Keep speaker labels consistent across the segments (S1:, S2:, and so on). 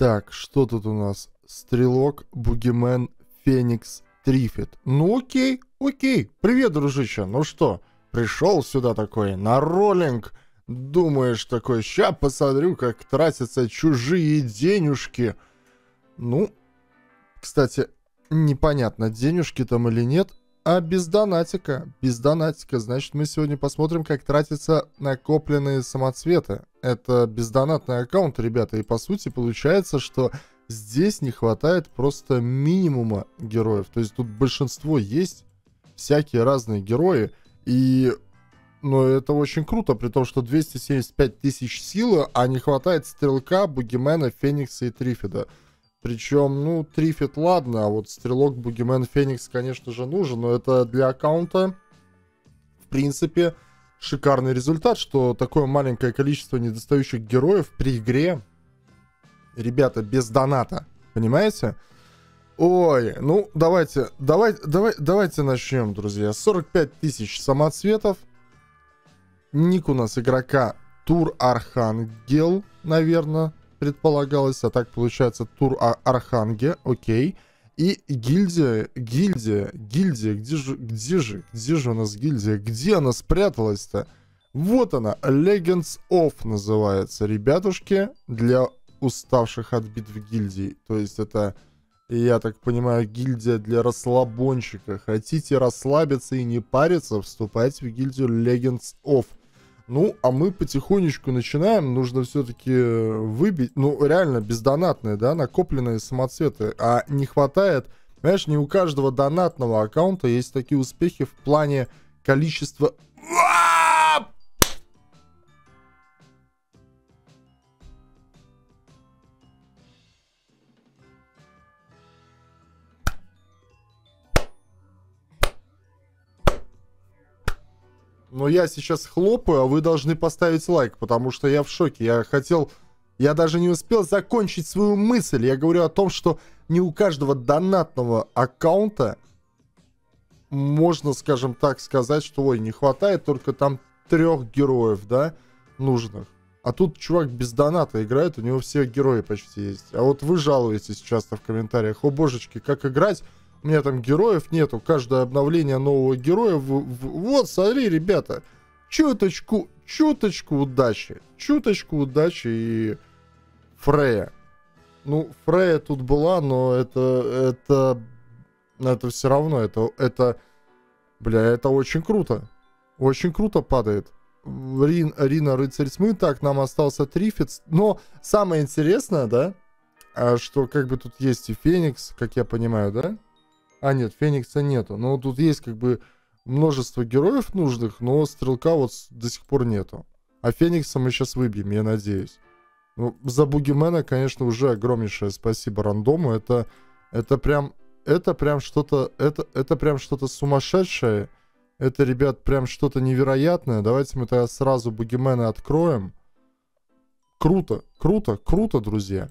S1: Так, что тут у нас? Стрелок, Бугимен, Феникс, Трифит. Ну окей, окей. Привет, дружище. Ну что, пришел сюда такой на роллинг. Думаешь такой, ща посмотрю, как тратятся чужие денежки. Ну, кстати, непонятно, денежки там или нет. А без донатика, без донатика, значит, мы сегодня посмотрим, как тратятся накопленные самоцветы. Это бездонатный аккаунт, ребята, и по сути получается, что здесь не хватает просто минимума героев. То есть тут большинство есть, всякие разные герои, и ну, это очень круто, при том, что 275 тысяч силы, а не хватает Стрелка, Бугимена, Феникса и Трифида. Причем, ну, Трифит ладно, а вот Стрелок, Бугимен, Феникс, конечно же, нужен, но это для аккаунта, в принципе, шикарный результат, что такое маленькое количество недостающих героев при игре, ребята, без доната, понимаете? Ой, ну, давайте, давай, давай, давайте начнем, друзья. 45 тысяч самоцветов. Ник у нас игрока Тур Архангел, наверное предполагалось, а так получается тур Арханге, окей. И гильдия, гильдия, гильдия, где же, где же, где же у нас гильдия? Где она спряталась-то? Вот она, Legends of называется, ребятушки, для уставших от битв гильдий. То есть это, я так понимаю, гильдия для расслабончика. Хотите расслабиться и не париться, вступайте в гильдию Legends of. Ну, а мы потихонечку начинаем. Нужно все-таки э, выбить, ну, реально бездонатные, да, накопленные самоцветы. А не хватает, знаешь, не у каждого донатного аккаунта есть такие успехи в плане количества Но я сейчас хлопаю, а вы должны поставить лайк, потому что я в шоке. Я хотел... Я даже не успел закончить свою мысль. Я говорю о том, что не у каждого донатного аккаунта можно, скажем так, сказать, что, ой, не хватает только там трех героев, да, нужных. А тут чувак без доната играет, у него все герои почти есть. А вот вы жалуетесь часто в комментариях, о божечки, как играть? У меня там героев нету. Каждое обновление нового героя. В, в, вот, смотри, ребята. Чуточку, чуточку удачи. Чуточку удачи и Фрея. Ну, Фрея тут была, но это, это, это все равно, это, это, бля, это очень круто. Очень круто падает. Рин, Рина, Рыцарь Тьмы. Так, нам остался Трифиц. Но самое интересное, да, а что как бы тут есть и Феникс, как я понимаю, да? А, нет, Феникса нету. Но тут есть как бы множество героев нужных, но Стрелка вот до сих пор нету. А Феникса мы сейчас выбьем, я надеюсь. Ну, за Бугимена, конечно, уже огромнейшее спасибо рандому. Это, это прям, это прям что-то, это, это прям что-то сумасшедшее. Это, ребят, прям что-то невероятное. Давайте мы тогда сразу Бугимена откроем. Круто, круто, круто, друзья.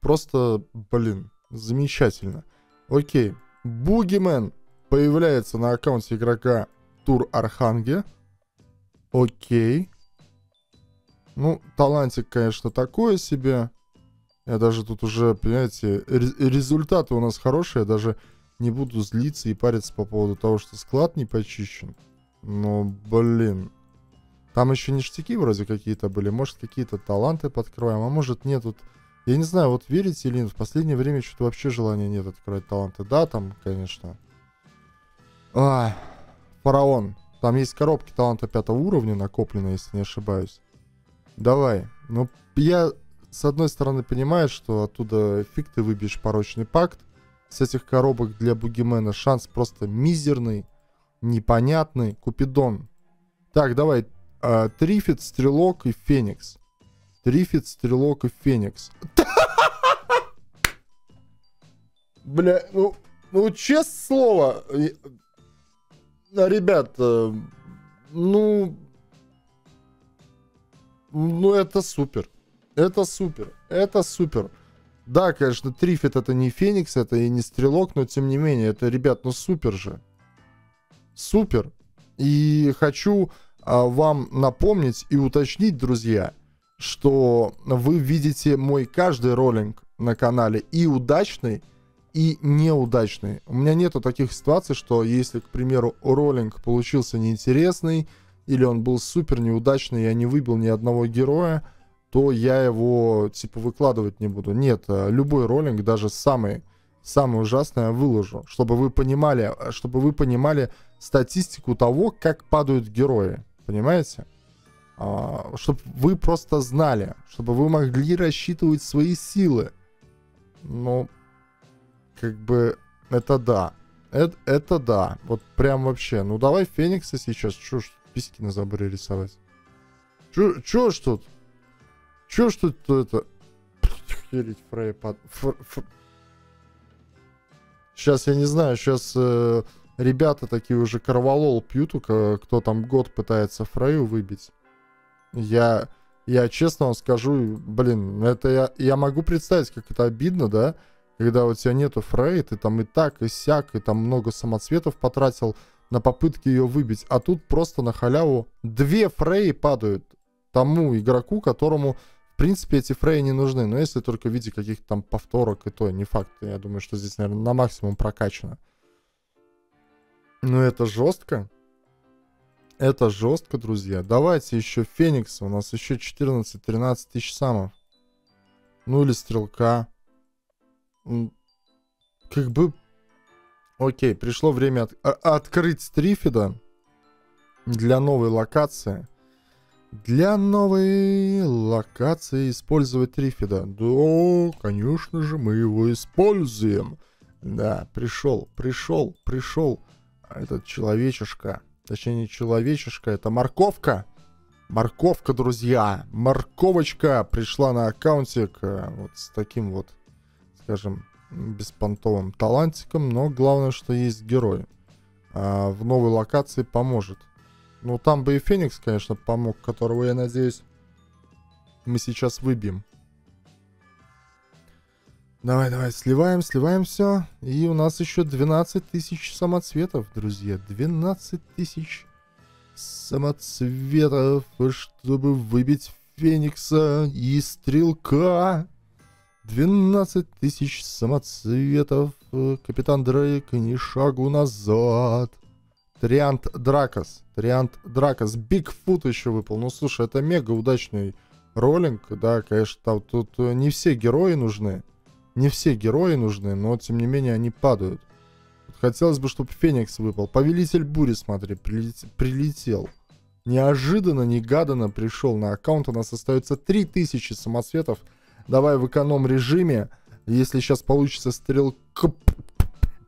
S1: Просто, блин, замечательно. Окей. Бугимен появляется на аккаунте игрока Тур Арханге. Окей. Ну, талантик, конечно, такое себе. Я даже тут уже, понимаете, результаты у нас хорошие. Я даже не буду злиться и париться по поводу того, что склад не почищен. Но, блин. Там еще ништяки вроде какие-то были. Может, какие-то таланты подкроем, а может, нет. Тут... Вот я не знаю, вот верите или нет, в последнее время что-то вообще желания нет открывать таланты. Да, там, конечно. А, фараон. Там есть коробки таланта пятого уровня накопленные, если не ошибаюсь. Давай. Ну, я, с одной стороны, понимаю, что оттуда фиг ты выбьешь порочный пакт. С этих коробок для Бугимена шанс просто мизерный, непонятный. Купидон. Так, давай. Э, Трифит, Стрелок и Феникс. Трифит, Стрелок и Феникс. Бля, ну, ну, честное слово, ребят, ну, ну, это супер. Это супер. Это супер. Да, конечно, Трифит это не Феникс, это и не Стрелок, но тем не менее, это, ребят, ну супер же. Супер. И хочу а, вам напомнить и уточнить, друзья, что вы видите мой каждый роллинг на канале и удачный, и неудачный. У меня нету таких ситуаций, что если, к примеру, роллинг получился неинтересный, или он был супер неудачный, я не выбил ни одного героя, то я его, типа, выкладывать не буду. Нет, э, любой роллинг, даже самый, самый ужасный, я выложу, чтобы вы понимали, э, чтобы вы понимали статистику того, как падают герои. Понимаете? А, чтобы вы просто знали, чтобы вы могли рассчитывать свои силы. Ну, как бы, это да. Это, это да. Вот прям вообще. Ну, давай Феникса сейчас. Чё ж письки на заборе рисовать? Чё, чё ж тут? Чё ж тут это... Херить, Фрей под... Фр, фр... Сейчас, я не знаю, сейчас э, ребята такие уже корвалол пьют, кто там год пытается Фрею выбить. Я, я честно вам скажу, блин, это я, я могу представить, как это обидно, да, когда у тебя нету Фрей, ты там и так, и сяк, и там много самоцветов потратил на попытки ее выбить, а тут просто на халяву две Фреи падают тому игроку, которому в принципе, эти фреи не нужны, но если только в виде каких-то там повторок, и то не факт. Я думаю, что здесь, наверное, на максимум прокачано. Но это жестко. Это жестко, друзья. Давайте еще Феникса. У нас еще 14-13 тысяч самов. Ну или Стрелка. Как бы... Окей, пришло время от... А, открыть Стрифида для новой локации. Для новой локации использовать Трифида. Да, конечно же, мы его используем. Да, пришел, пришел, пришел. Этот человечишка. Точнее, не человечишка, это морковка. Морковка, друзья. Морковочка пришла на аккаунтик вот с таким вот, скажем, беспонтовым талантиком. Но главное, что есть герой. А в новой локации поможет. Ну, там бы и Феникс, конечно, помог, которого, я надеюсь, мы сейчас выбьем. Давай, давай, сливаем, сливаем все. И у нас еще 12 тысяч самоцветов, друзья. 12 тысяч самоцветов, чтобы выбить Феникса и Стрелка. 12 тысяч самоцветов. Капитан Дрейк, ни шагу назад. Триант Дракос. Триант Дракос. Бигфут еще выпал. Ну, слушай, это мега удачный роллинг. Да, конечно, там, тут э, не все герои нужны. Не все герои нужны, но, тем не менее, они падают. Хотелось бы, чтобы Феникс выпал. Повелитель бури, смотри, прилетел. Неожиданно, негаданно пришел на аккаунт. У нас остается 3000 самоцветов. Давай в эконом режиме. Если сейчас получится стрелка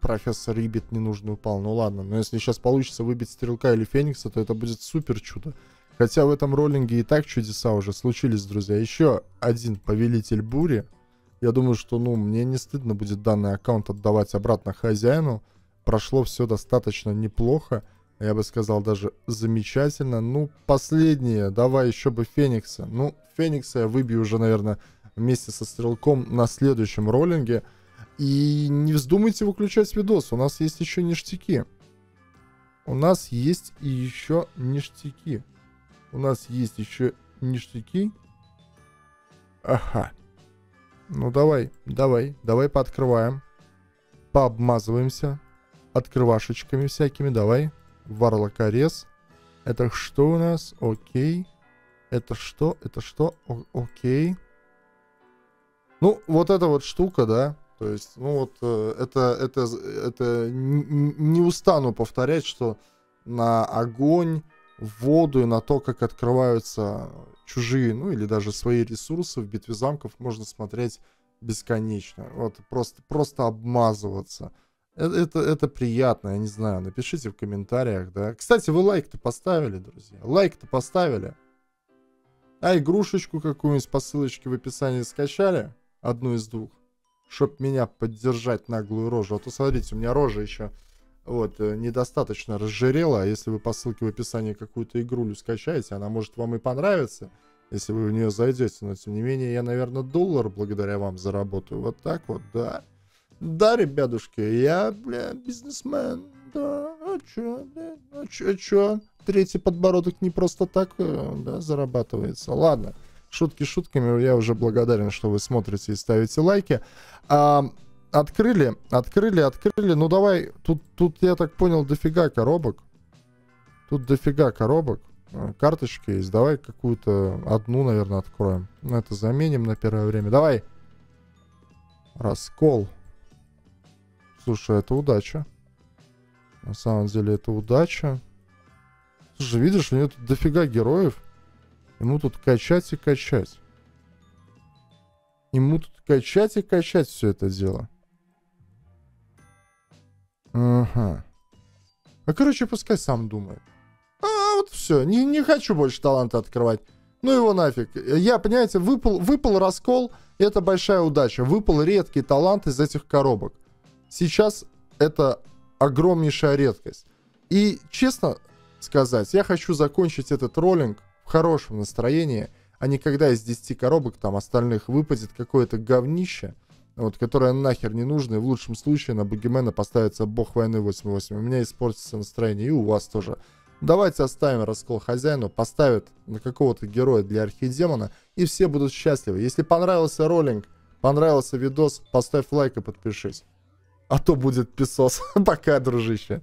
S1: профессор Рибет ненужный упал. Ну ладно, но если сейчас получится выбить Стрелка или Феникса, то это будет супер чудо. Хотя в этом роллинге и так чудеса уже случились, друзья. Еще один Повелитель Бури. Я думаю, что, ну, мне не стыдно будет данный аккаунт отдавать обратно хозяину. Прошло все достаточно неплохо. Я бы сказал, даже замечательно. Ну, последнее. Давай еще бы Феникса. Ну, Феникса я выбью уже, наверное, вместе со Стрелком на следующем роллинге. И не вздумайте выключать видос, у нас есть еще ништяки. У нас есть и еще ништяки. У нас есть еще ништяки. Ага. Ну давай, давай, давай пооткрываем. Пообмазываемся. Открывашечками всякими, давай. Варлокорез. Это что у нас? Окей. Это что? Это что? О окей. Ну, вот эта вот штука, да, то есть, ну вот э, это, это, это не устану повторять, что на огонь, воду и на то, как открываются чужие, ну или даже свои ресурсы в битве замков можно смотреть бесконечно. Вот просто, просто обмазываться. Это, это, это приятно, я не знаю. Напишите в комментариях, да. Кстати, вы лайк-то поставили, друзья? Лайк-то поставили? А игрушечку какую-нибудь по ссылочке в описании скачали? Одну из двух чтоб меня поддержать наглую рожу. А то, смотрите, у меня рожа еще вот, э, недостаточно разжирела. А если вы по ссылке в описании какую-то игрулю скачаете, она может вам и понравиться, если вы в нее зайдете. Но, тем не менее, я, наверное, доллар благодаря вам заработаю. Вот так вот, да. Да, ребятушки, я, бля, бизнесмен. Да, а чё, да, а чё, а чё? Третий подбородок не просто так, э, да, зарабатывается. Ладно. Шутки шутками, я уже благодарен, что вы смотрите и ставите лайки. А, открыли, открыли, открыли. Ну давай, тут, тут я так понял, дофига коробок. Тут дофига коробок. А, карточки есть. Давай какую-то одну, наверное, откроем. Ну, это заменим на первое время. Давай. Раскол. Слушай, это удача. На самом деле это удача. Слушай, видишь, у него тут дофига героев. Ему тут качать и качать. Ему тут качать и качать все это дело. Ага. А короче, пускай сам думает. А вот все, не, не хочу больше таланта открывать. Ну его нафиг. Я, понимаете, выпал, выпал раскол, это большая удача. Выпал редкий талант из этих коробок. Сейчас это огромнейшая редкость. И, честно сказать, я хочу закончить этот роллинг хорошем настроении, а не когда из 10 коробок там остальных выпадет какое-то говнище, вот, которое нахер не нужно, и в лучшем случае на Бугимена поставится бог войны 8-8. У меня испортится настроение, и у вас тоже. Давайте оставим раскол хозяину, поставят на какого-то героя для архидемона, и все будут счастливы. Если понравился роллинг, понравился видос, поставь лайк и подпишись. А то будет песос. Пока, дружище.